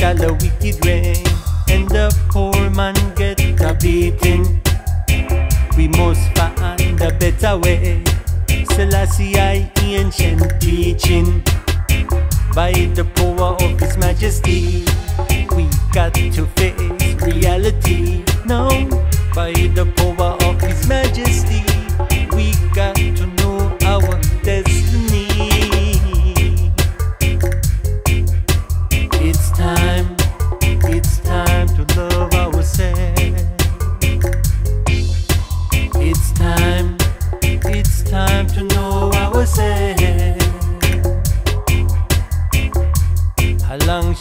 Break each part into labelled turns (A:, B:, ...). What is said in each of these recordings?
A: shall the wicked reign, and the poor man get a beating. We must find a better way. Selassie, I ancient teaching. By the power of His Majesty, we got to face reality. Now, by the power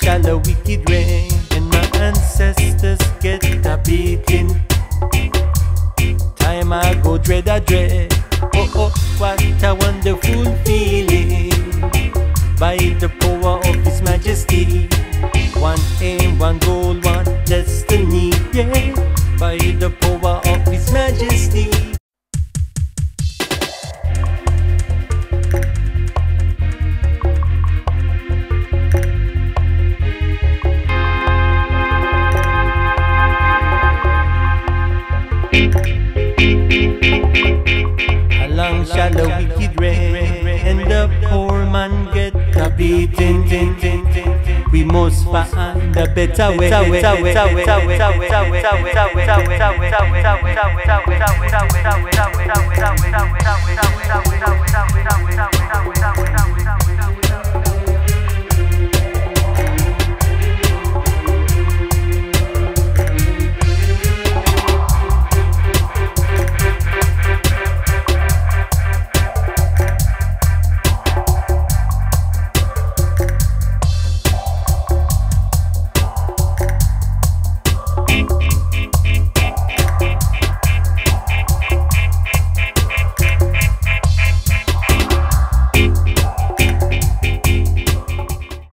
A: shall the wicked reign and my ancestors get a beating? Time I go dread a dread. Oh oh, what a wonderful feeling. By the power of His Majesty, one aim, one goal, one destiny. Yeah, by the power wicked reign and the poor man get a beating? We must find a better way.